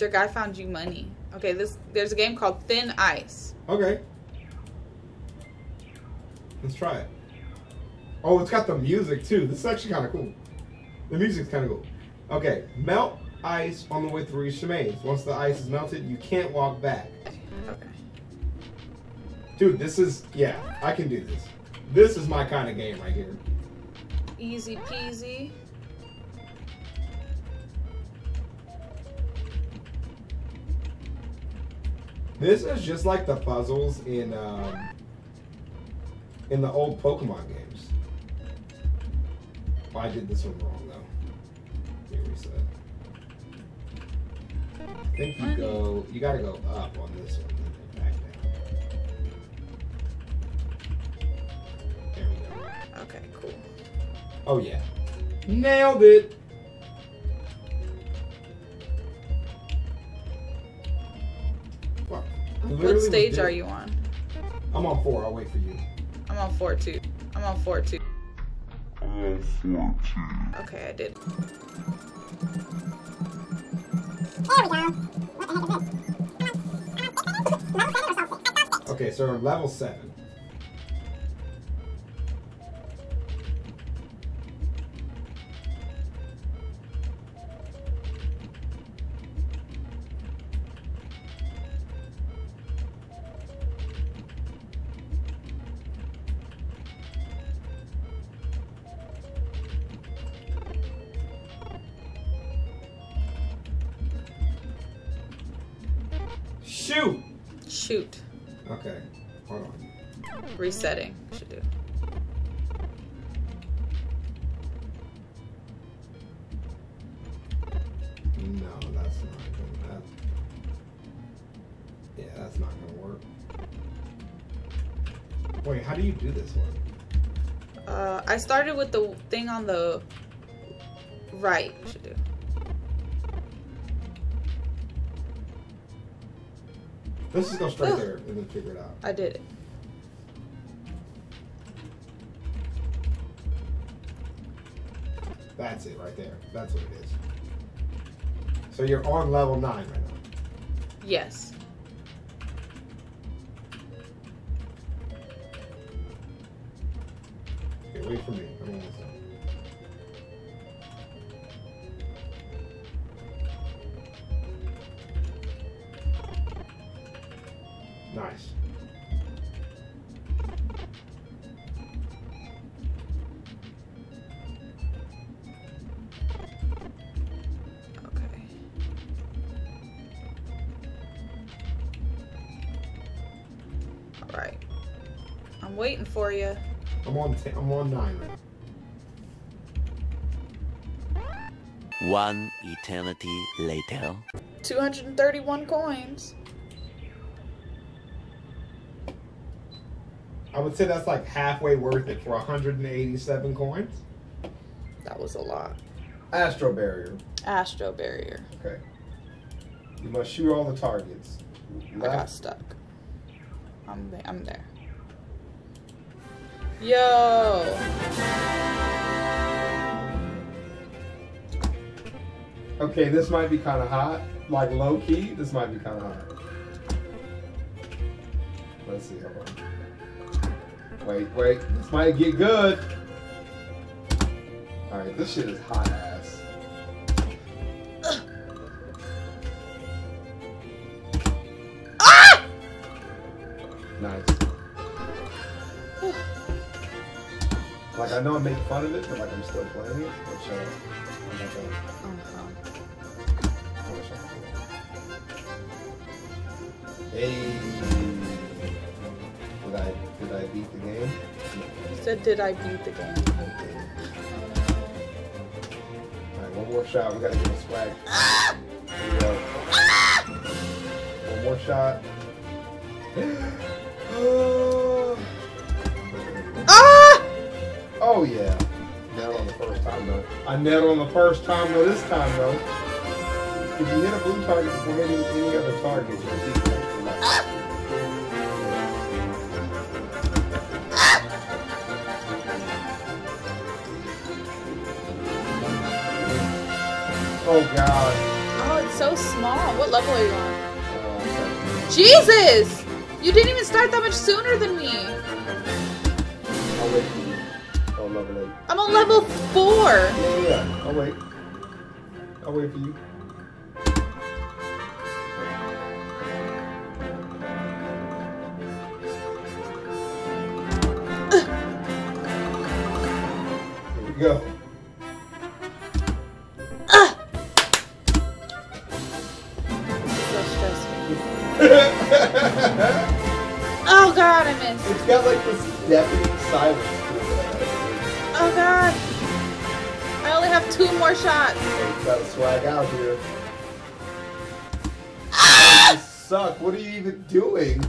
But your guy found you money. Okay, this there's a game called Thin Ice. Okay. Let's try it. Oh, it's got the music too. This is actually kind of cool. The music's kind of cool. Okay, melt ice on the way through your maze. Once the ice is melted, you can't walk back. Okay. Dude, this is yeah, I can do this. This is my kind of game right here. Easy peasy. This is just like the puzzles in um, in the old Pokemon games. Oh, I did this one wrong though. Here reset. I think you go. You got to go up on this one, back down. There we go. Okay, cool. Oh yeah, nailed it. What stage are you on? I'm on four. I'll wait for you. I'm on four too. I'm on four two. I'm on 14. Okay, I did. Okay, so we're level seven. Shoot! Shoot. Okay, hold on. Resetting. Should do. No, that's not gonna. That, yeah, that's not gonna work. Wait, how do you do this one? Uh, I started with the thing on the right. Should do. Let's just go straight Ugh. there and then figure it out. I did it. That's it right there. That's what it is. So you're on level nine right now. Yes. Okay, wait for me. I'm almost done. Nice. Okay. All right. I'm waiting for you. I'm on. T- I'm on nine right. One eternity later. 231 coins. I would say that's like halfway worth it for 187 coins. That was a lot. Astro barrier. Astro barrier. Okay. You must shoot all the targets. I got stuck. I'm there. I'm there. Yo. Okay, this might be kind of hot. Like low key, this might be kind of hot. Let's see. Hold on. Wait, wait. This might get good. All right, this shit is hot ass. Ah! Nice. Like I know I make fun of it, but like I'm still playing it. But shut. I'm not gonna. I wish I could. Hey. Did I beat the game? You said, did I beat the game? Okay. Alright, one more shot. We gotta get a swag. Here we go. One more shot. Ah! oh yeah. Nailed on the first time though. I nailed on the first time though this time though. If you hit a blue target before hitting any other target, Oh god. Oh, it's so small. What level are you on? Uh, Jesus! You didn't even start that much sooner than me. I'll wait for you. Oh, level eight. I'm on level four. Yeah, yeah, yeah. I'll wait. I'll wait for you. Here we go. Oh god, I missed. It's got like this deafening silence. Oh god. I only have two more shots. It's got to swag out here. Ah! You suck. What are you even doing?